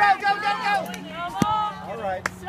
go, go, go, go! All right.